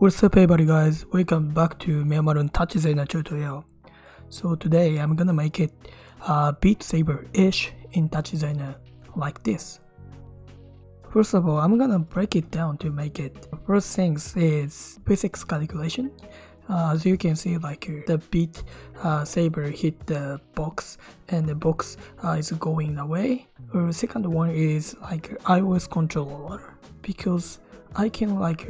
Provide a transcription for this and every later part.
What's up everybody guys, welcome back to Miwa Maroon Touch Designer tutorial. So today I'm gonna make it uh, Beat Saber-ish in Touch Designer like this. First of all, I'm gonna break it down to make it. First things is physics calculation. Uh, as you can see like uh, the beat uh, saber hit the box and the box uh, is going away. Or second one is like iOS controller because I can like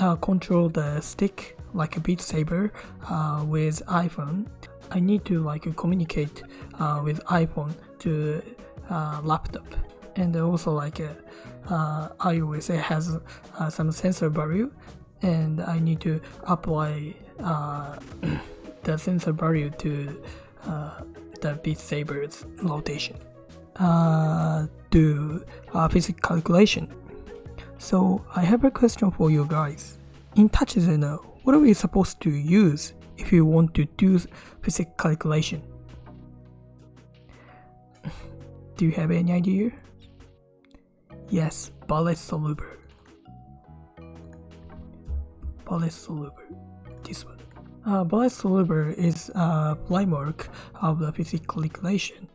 uh, control the stick like a Beat Saber uh, with iPhone. I need to like communicate uh, with iPhone to uh, laptop and also like uh, iOS it has uh, some sensor value and I need to apply the sensor value to the Beat Saber's rotation. do physics calculation so I have a question for you guys. In Touch what are we supposed to use if you want to do physics calculation? do you have any idea? Yes, Bullet Solver. Bullet Solver. This one. Uh, Bullet is a framework of the physics calculation.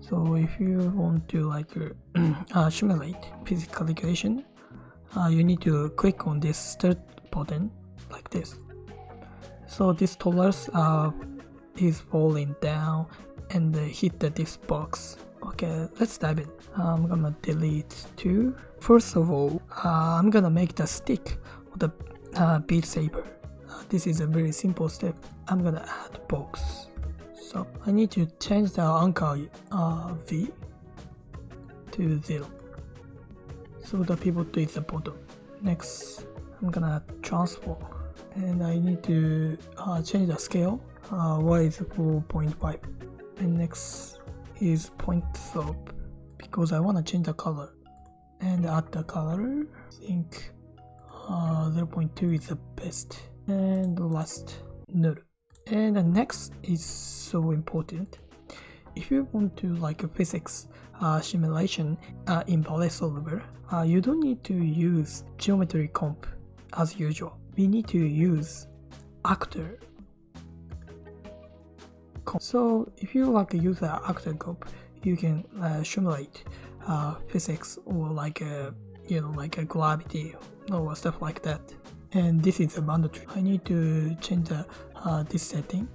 So if you want to like uh, simulate physics calculation, uh, you need to click on this start button like this. So this tolerance uh, is falling down and uh, hit the this box. Okay let's dive in. I'm gonna delete two. First of all uh, i'm gonna make the stick the uh, beat saber. Uh, this is a very simple step. I'm gonna add box. So i need to change the anchor uh, v to zero so the pivot is the bottom next I'm gonna transform. And I need to uh, change the scale. Uh, y is 4.5 and next is point up because I want to change the color. And add the color I think uh, 0.2 is the best. And the last null and the next is so important. If you want to like physics simulation uh, in Bullet Solver, uh, you don't need to use geometry comp as usual. We need to use actor. Comp. So if you like to use the actor comp, you can uh, simulate uh, physics or like a you know like a gravity or stuff like that. And this is a mandatory. I need to change the uh, this setting,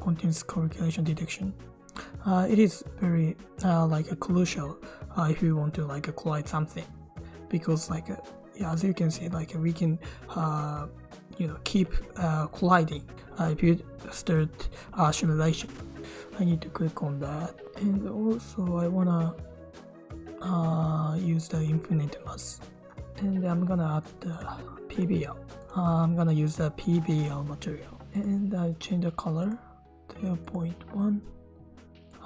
continuous calculation detection uh, it is very uh, like a crucial uh, if you want to like collide something. Because like uh, yeah, as you can see like we can uh, you know keep uh, colliding if you start simulation. I need to click on that. And also I wanna use the infinite mass. And I'm gonna add the PBR I'm gonna use the PBR material. And I change the color to 0.1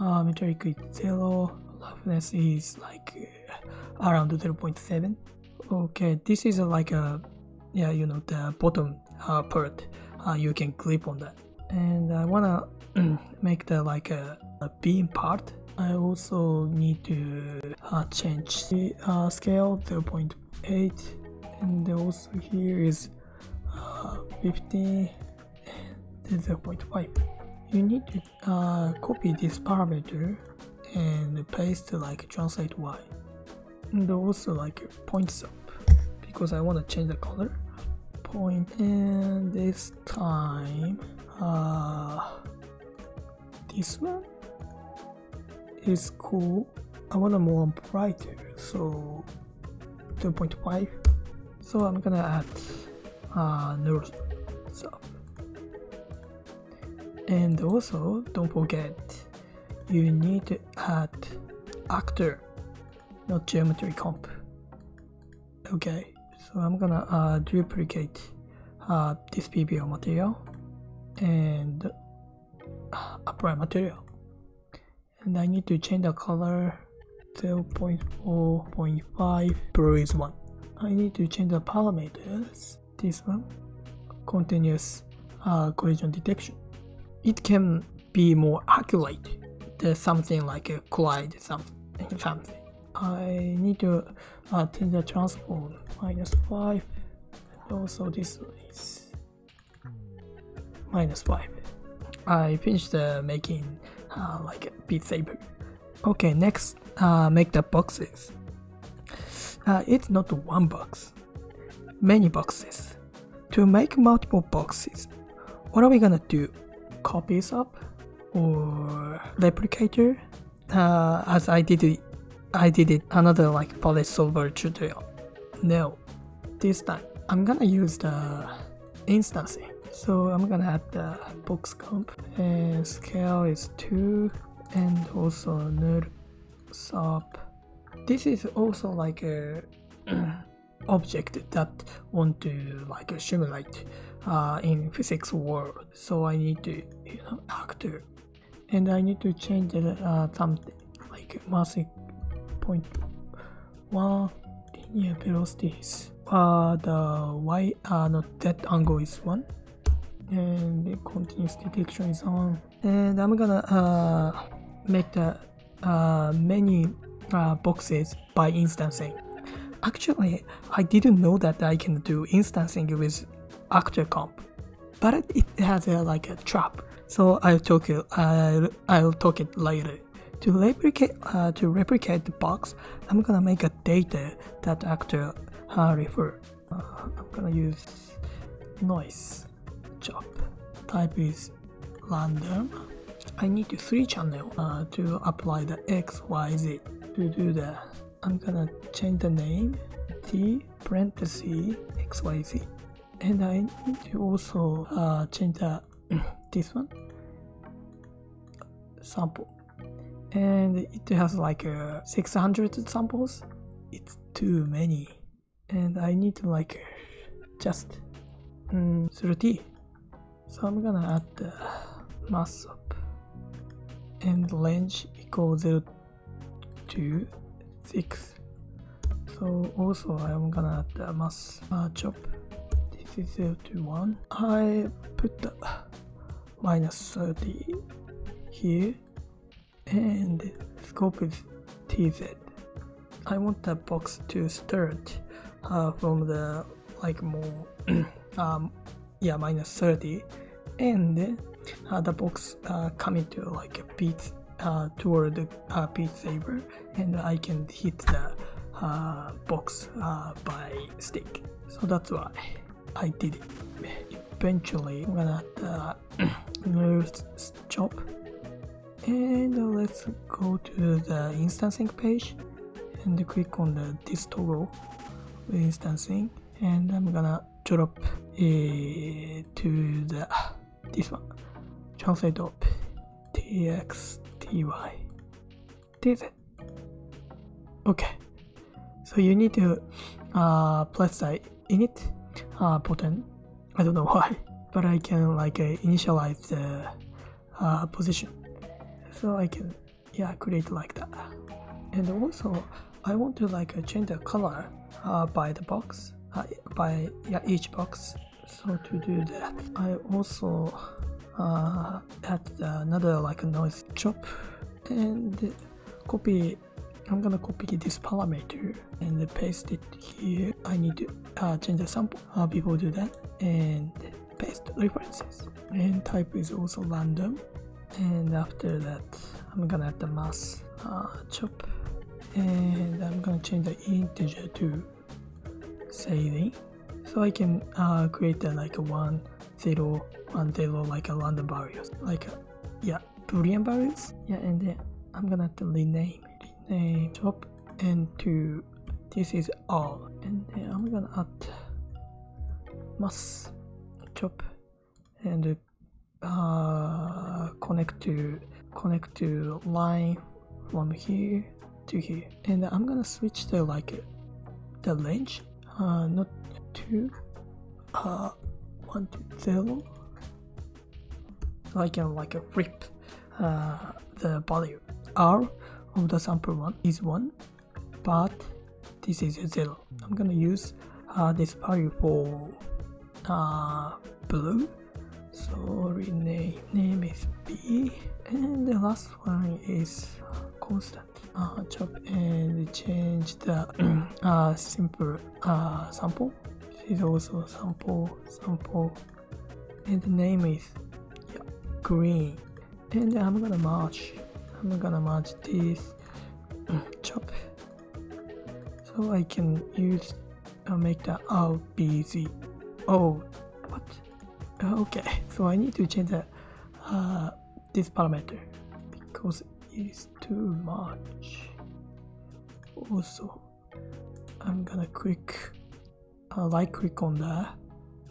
uh, metric is 0 roughness is like uh, around 0.7 okay this is uh, like a yeah you know the bottom uh, part. Uh, you can clip on that. And I wanna make the like a, a, beam part. I also need to uh, change the uh, scale 0.8 and also here is 50 and 0.5 you need to uh, copy this parameter and paste like translate y. And also like points up. Because I want to change the color. Point and this time uh, this one is cool. I want a more brighter so 2.5 so I'm gonna add uh, null stuff and also don't forget you need to add actor not geometry comp. Okay so I'm gonna uh, duplicate uh, this PBR material and uh, apply material. And I need to change the color 0.4.5 blue is 1 I need to change the parameters. This one continuous uh, collision detection it can be more accurate than something like a collide something. something. I need to uh, change the transform minus 5 also this is minus 5 I finished uh, making uh, like a Beat Saber okay next uh, make the boxes uh, it's not one box many boxes to make multiple boxes what are we gonna do Copy SOP or replicator. Uh, as I did it I did it another like bullet solver tutorial. No this time I'm gonna use the instancing so I'm gonna add the box comp and scale is 2 and also null sub. This is also like a object that want to like simulate uh, in physics world. So I need to you know actor and I need to change uh, something like mass point one linear velocities. Uh, the y uh, not that angle is one and the continuous detection is on. And I'm gonna uh, make the uh, many uh, boxes by instancing. Actually I didn't know that I can do instancing with actor comp but it has a, like a trap. So I'll talk it I'll, talk it later. To replicate uh, to replicate the box I'm gonna make a data that actor uh, refer uh, I'm gonna use noise. Chop type is random. I need to three channel uh, to apply the X Y Z. To do that I'm gonna change the name T parenthesis X Y Z and I need to also uh, change the this one. Sample. And it has like uh, 600 samples. It's too many. And I need to like just um, 30 so I'm gonna add the mass up. And range equals 0 to 6 so also I'm gonna add the mass uh, chop is 0 to 1 I put the minus 30 here and scope is TZ I want the box to start uh, from the like more um yeah minus 30 and uh, the box uh, coming to like a beat uh, toward the uh, Beat Saber and I can hit the uh, box uh, by stick. So that's why I did eventually I'm gonna uh, and let's go to the instancing page and click on the this toggle instancing. And I'm gonna drop it to the this one. Translate of txty this it. Okay. So you need to uh, press the init uh, button I don't know why but I can like uh, initialize the uh, position. So I can yeah create like that. And also I want to like change the color uh, by the box uh, by yeah, each box. So to do that I also uh, add another like a noise chop and copy I'm gonna copy this parameter and paste it here. I need to uh, change the sample. Uh, before do that and paste references. And type is also random. And after that I'm gonna add the mass uh, chop. And I'm gonna change the integer to ceiling so I can uh, create a, like a one zero one zero like a random values like a, yeah boolean values yeah and then I'm gonna have to rename rename chop and to this is all. And then I'm gonna add mass chop and uh, connect to connect to line from here to here. And I'm gonna switch the like the range uh, not two uh one to zero. So I can like uh, flip uh, the value R of the sample one is one but this is zero. I'm gonna use uh, this value for uh, blue. So rename name is B and the last one is constant. Uh, chop and change the uh, simple uh, sample. Is also sample sample. And the name is yeah, green. And I'm gonna merge I'm gonna merge this. Chop. So I can use uh, make the RBZ oh what? Uh, okay. So I need to change the, uh, this parameter because it is too much. Also I'm gonna click uh, right click on that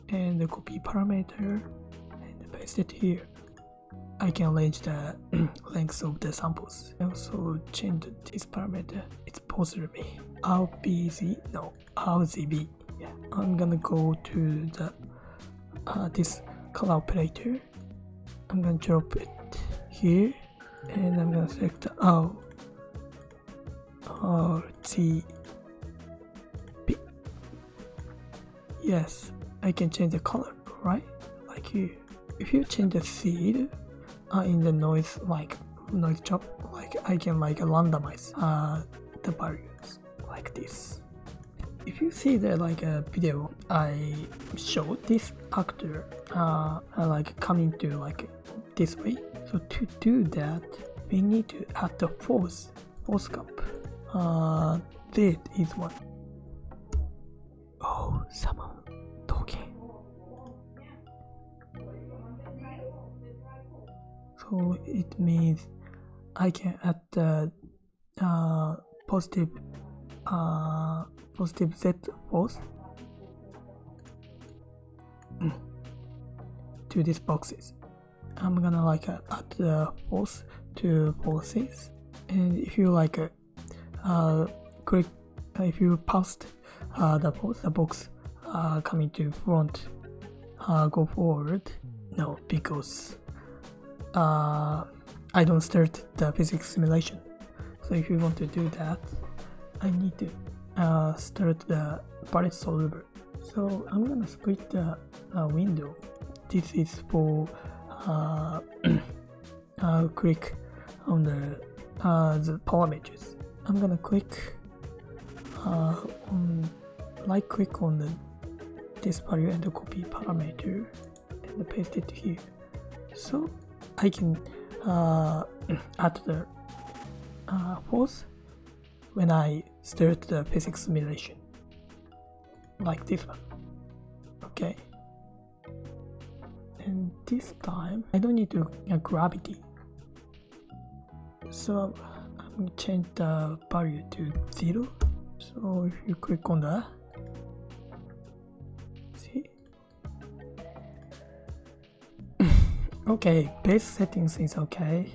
and copy parameter and paste it here I can arrange the length of the samples. I also change this parameter. It's me. RBZ, no, RGB. Yeah, I'm gonna go to the uh, this color operator. I'm gonna drop it here, and I'm gonna select the R RGB. Yes, I can change the color, right? Like here. If you change the seed, uh, in the noise like noise chop like I can like randomize uh, the values like this. If you see the like a video I showed this actor uh, like coming to like this way so to do that we need to add the force force COMP uh, that is one so it means I can add the uh, positive uh, positive z force to these boxes. I'm gonna like uh, add the force to boxes, and if you like uh, uh click if you passed uh, the, the box uh, coming to front, uh, go forward. No, because uh, I don't start the physics simulation. So if you want to do that, I need to uh, start the Bullet solver. So I'm gonna split the uh, window. This is for uh, uh, click on the uh, the parameters. I'm gonna click on right click on the this value and copy parameter and paste it here. So I can uh, add the uh, force when I start the physics simulation. Like this one. Okay. And this time I don't need to uh, gravity. So I'm gonna change the value to zero. So if you click on that okay base settings is okay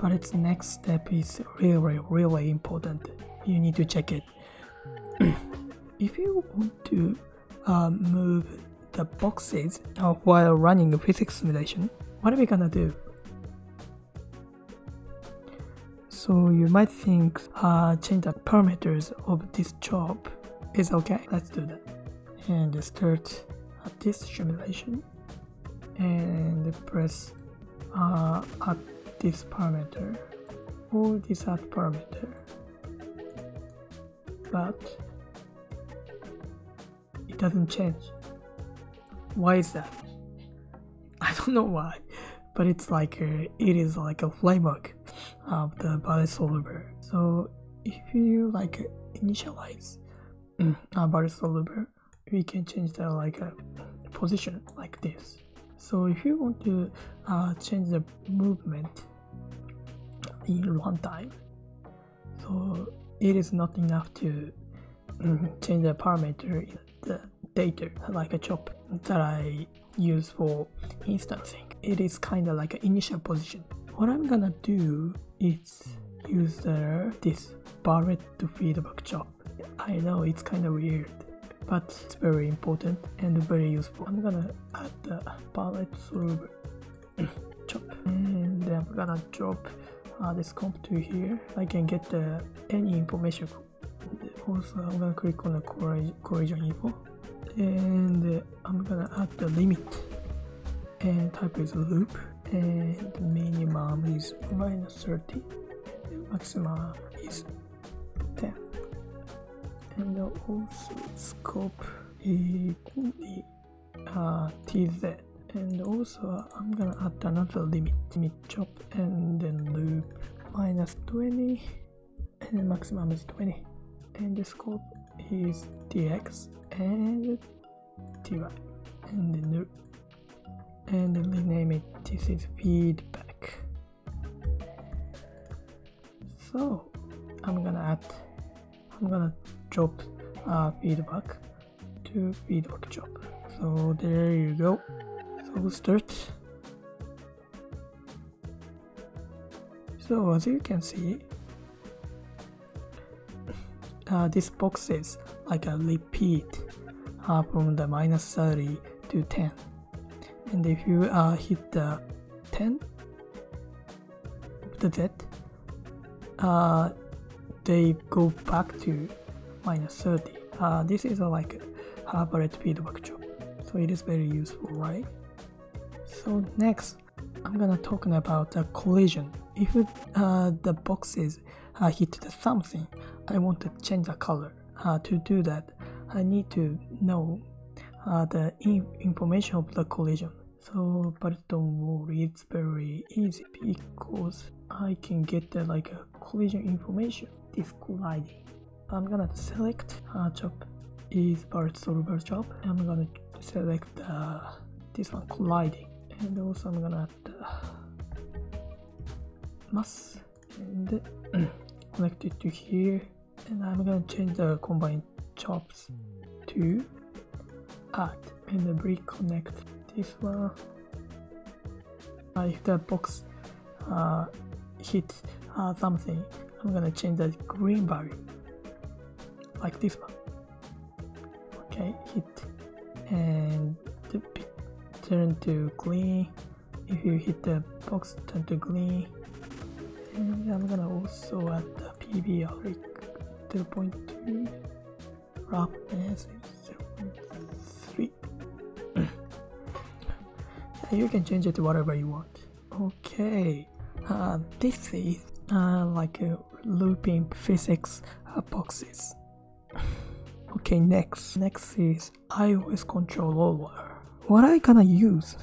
but its next step is really really important. You need to check it. If you want to uh, move the boxes uh, while running a physics simulation what are we gonna do? So you might think uh, change the parameters of this CHOP is okay. Let's do that. And start this simulation and press uh, add this parameter or this add parameter. But it doesn't change. Why is that? I don't know why but it's like a, it is like a framework of the Bullet solver so if you like initialize a Bullet solver we can change the like a position like this so if you want to uh, change the movement in one time so it is not enough to mm, change the parameter in the data like a chop that I use for instancing. It is kind of like an initial position. What I'm gonna do is use the, this to feedback chop. I know it's kind of weird but it's very important and very useful. I'm gonna add the Bullet solver chop and I'm gonna drop uh, this comp to here. I can get any information. Also, I'm gonna click on the collision info and I'm gonna add the limit and type is loop and minimum is minus 30 maximum is 10 and also scope e, e, uh, tz and also I'm gonna add another limit. Limit chop and then loop minus 20 and maximum is 20 and the scope is tx and ty and then and then rename it this is feedback. So I'm gonna add I'm gonna drop uh, feedback to feedback CHOP. So there you go. So we'll start. So as you can see uh, this box is like a repeat uh, from the minus 30 to 10 and if you uh, hit the 10 the Z uh, they go back to minus 30 uh, this is a, like hybrid feedback CHOP so it is very useful right? So next I'm gonna talking about a collision. If uh, the boxes uh, hit the something I want to change the color. Uh, to do that I need to know uh, the in information of the collision. So but don't worry it's very easy because I can get the like collision information. This colliding I'm gonna select chop is part solver CHOP. I'm gonna select uh, this one colliding and also I'm gonna add uh, mass and connect it to here. And I'm gonna change the combine chops to add and reconnect this one. Uh, if the box uh, hits uh, something I'm gonna change the green value like this one. Okay hit. And turn to green if you hit the box turn to green and I'm gonna also add the PBR 0.2 roughness 0.3 you can change it to whatever you want. Okay uh, this is uh, like a looping physics uh, boxes okay next next is iOS controller what I gonna use